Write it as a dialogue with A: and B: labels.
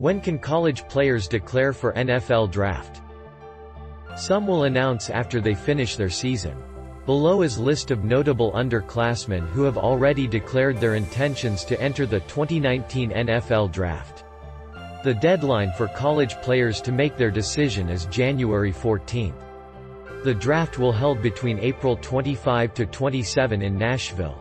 A: When can college players declare for NFL draft? Some will announce after they finish their season. Below is list of notable underclassmen who have already declared their intentions to enter the 2019 NFL Draft. The deadline for college players to make their decision is January 14. The draft will held between April 25 to 27 in Nashville.